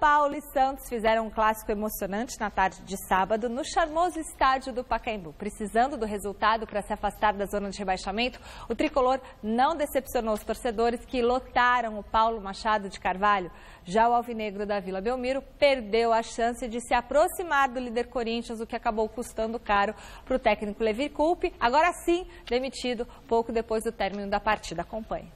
Paulo e Santos fizeram um clássico emocionante na tarde de sábado no charmoso estádio do Pacaembu. Precisando do resultado para se afastar da zona de rebaixamento, o tricolor não decepcionou os torcedores que lotaram o Paulo Machado de Carvalho. Já o alvinegro da Vila Belmiro perdeu a chance de se aproximar do líder Corinthians, o que acabou custando caro para o técnico Levi Coupe, agora sim demitido pouco depois do término da partida. Acompanhe.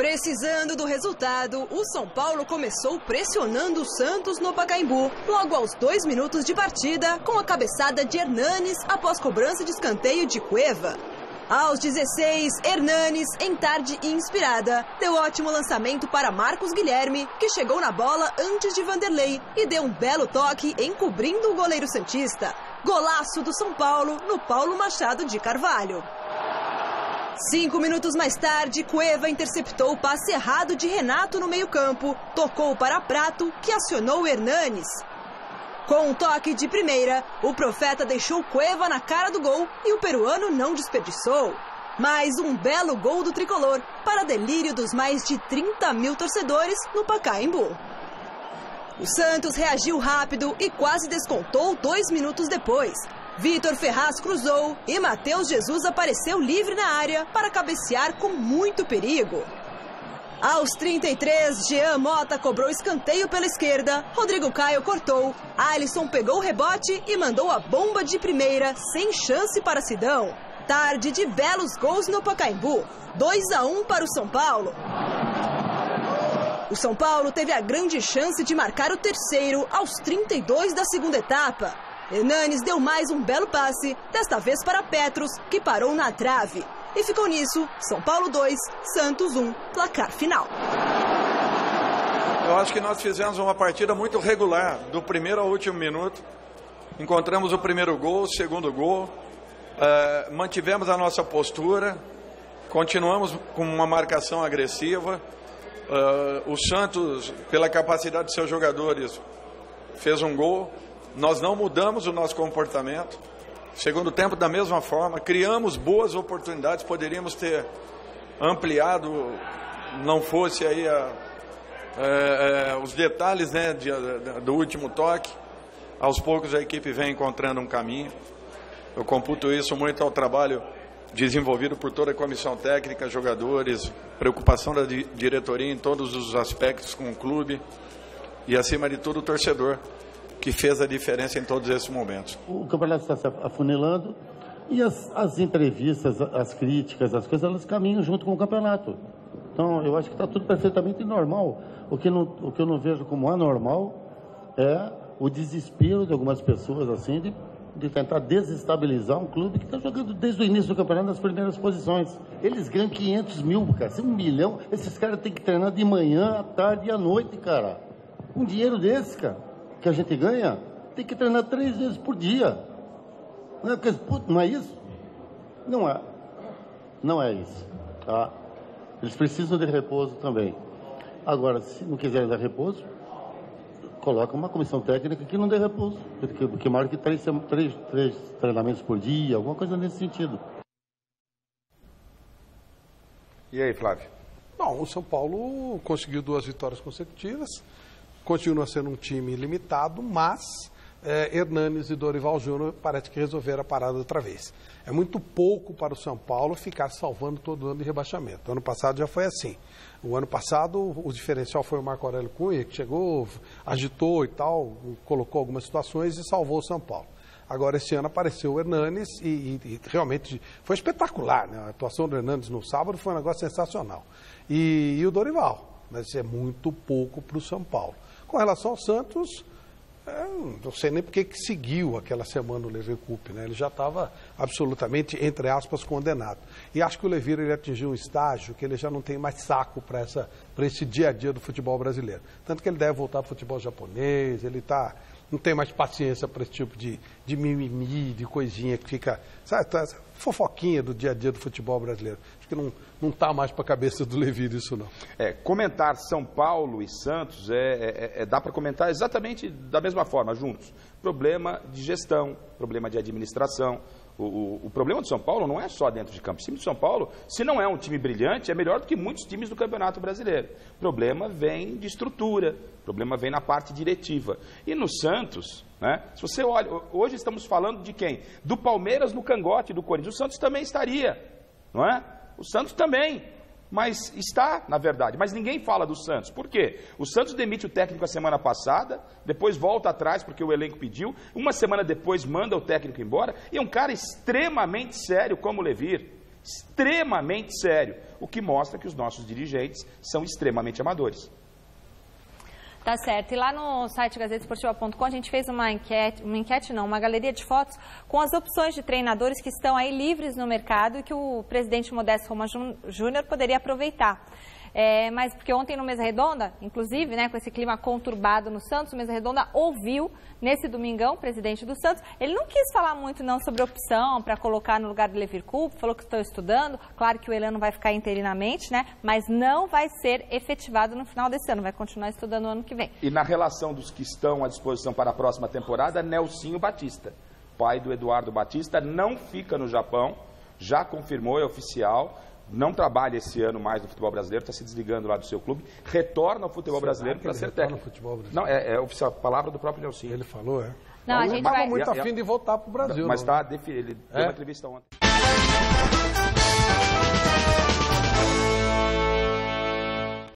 Precisando do resultado, o São Paulo começou pressionando o Santos no Pacaembu, logo aos dois minutos de partida, com a cabeçada de Hernanes após cobrança de escanteio de Cueva. Aos 16, Hernanes, em tarde inspirada, deu ótimo lançamento para Marcos Guilherme, que chegou na bola antes de Vanderlei e deu um belo toque encobrindo o goleiro Santista. Golaço do São Paulo no Paulo Machado de Carvalho. Cinco minutos mais tarde, Cueva interceptou o passe errado de Renato no meio-campo, tocou para Prato, que acionou Hernanes. Com um toque de primeira, o profeta deixou Cueva na cara do gol e o peruano não desperdiçou. Mais um belo gol do tricolor, para delírio dos mais de 30 mil torcedores no Pacaembu. O Santos reagiu rápido e quase descontou dois minutos depois. Vitor Ferraz cruzou e Matheus Jesus apareceu livre na área para cabecear com muito perigo. Aos 33, Jean Mota cobrou escanteio pela esquerda, Rodrigo Caio cortou, Alisson pegou o rebote e mandou a bomba de primeira, sem chance para Sidão. Tarde de belos gols no Pacaembu, 2 a 1 para o São Paulo. O São Paulo teve a grande chance de marcar o terceiro aos 32 da segunda etapa. Hernanes deu mais um belo passe, desta vez para Petros, que parou na trave. E ficou nisso, São Paulo 2, Santos 1, placar final. Eu acho que nós fizemos uma partida muito regular, do primeiro ao último minuto. Encontramos o primeiro gol, o segundo gol, uh, mantivemos a nossa postura, continuamos com uma marcação agressiva. Uh, o Santos, pela capacidade de seus jogadores, fez um gol. Nós não mudamos o nosso comportamento. Segundo tempo, da mesma forma, criamos boas oportunidades, poderíamos ter ampliado, não fosse aí a, é, é, os detalhes né, de, do último toque. Aos poucos a equipe vem encontrando um caminho. Eu computo isso muito ao trabalho desenvolvido por toda a comissão técnica, jogadores, preocupação da diretoria em todos os aspectos com o clube e, acima de tudo, o torcedor que fez a diferença em todos esses momentos. O campeonato está se afunilando e as, as entrevistas, as críticas, as coisas, elas caminham junto com o campeonato. Então, eu acho que está tudo perfeitamente normal. O que, não, o que eu não vejo como anormal é o desespero de algumas pessoas, assim, de, de tentar desestabilizar um clube que está jogando desde o início do campeonato nas primeiras posições. Eles ganham 500 mil, cara, um milhão. Esses caras têm que treinar de manhã, à tarde e à noite, cara. Um dinheiro desse, cara que a gente ganha, tem que treinar três vezes por dia. Não é, porque, putz, não é isso? Não é. Não é isso. Tá? Eles precisam de repouso também. Agora, se não quiserem dar repouso, coloca uma comissão técnica que não dê repouso, que, que marque três, três, três treinamentos por dia, alguma coisa nesse sentido. E aí, Flávio? Bom, o São Paulo conseguiu duas vitórias consecutivas continua sendo um time limitado, mas é, Hernanes e Dorival Júnior parece que resolveram a parada outra vez. É muito pouco para o São Paulo ficar salvando todo ano de rebaixamento. ano passado já foi assim. O ano passado o diferencial foi o Marco Aurélio Cunha, que chegou, agitou e tal, colocou algumas situações e salvou o São Paulo. Agora, esse ano apareceu o Hernanes e, e, e realmente foi espetacular. Né? A atuação do Hernanes no sábado foi um negócio sensacional. E, e o Dorival, mas é muito pouco para o São Paulo. Com relação ao Santos, é, não sei nem porque que seguiu aquela semana o Levi Coupe, né? Ele já estava absolutamente, entre aspas, condenado. E acho que o Levir ele atingiu um estágio que ele já não tem mais saco para esse dia a dia do futebol brasileiro. Tanto que ele deve voltar para o futebol japonês, ele tá, não tem mais paciência para esse tipo de, de mimimi, de coisinha que fica, sabe, tá, fofoquinha do dia a dia do futebol brasileiro que não não está mais para a cabeça do Levi isso não. É, comentar São Paulo e Santos é, é, é dá para comentar exatamente da mesma forma juntos. Problema de gestão, problema de administração. O, o, o, problema do São Paulo não é só dentro de campo. O time do São Paulo, se não é um time brilhante, é melhor do que muitos times do Campeonato Brasileiro. O problema vem de estrutura, o problema vem na parte diretiva. E no Santos, né, se você olha, hoje estamos falando de quem? Do Palmeiras no cangote do Corinthians. O Santos também estaria, não é? O Santos também mas está, na verdade. Mas ninguém fala do Santos. Por quê? O Santos demite o técnico a semana passada, depois volta atrás porque o elenco pediu, uma semana depois manda o técnico embora, e é um cara extremamente sério como o Levir. Extremamente sério. O que mostra que os nossos dirigentes são extremamente amadores. Tá certo. E lá no site gazetesportiva.com a gente fez uma enquete, uma enquete não, uma galeria de fotos com as opções de treinadores que estão aí livres no mercado e que o presidente Modesto Roma Júnior poderia aproveitar. É, mas porque ontem no Mesa Redonda, inclusive, né, com esse clima conturbado no Santos, o Mesa Redonda ouviu nesse domingão o presidente do Santos. Ele não quis falar muito não sobre opção para colocar no lugar do Levir Coupe, falou que estão estudando. Claro que o Elano vai ficar interinamente, né, mas não vai ser efetivado no final desse ano, vai continuar estudando no ano que vem. E na relação dos que estão à disposição para a próxima temporada, Nelsinho Batista, pai do Eduardo Batista, não fica no Japão, já confirmou, é oficial não trabalha esse ano mais no futebol brasileiro, está se desligando lá do seu clube, retorna ao futebol brasileiro para ser técnico. Não, é, é oficial, palavra do próprio Nelson. Ele falou, é. Não, a gente vai... muito afim de voltar para o Brasil. Mas está, ele deu é? uma entrevista ontem.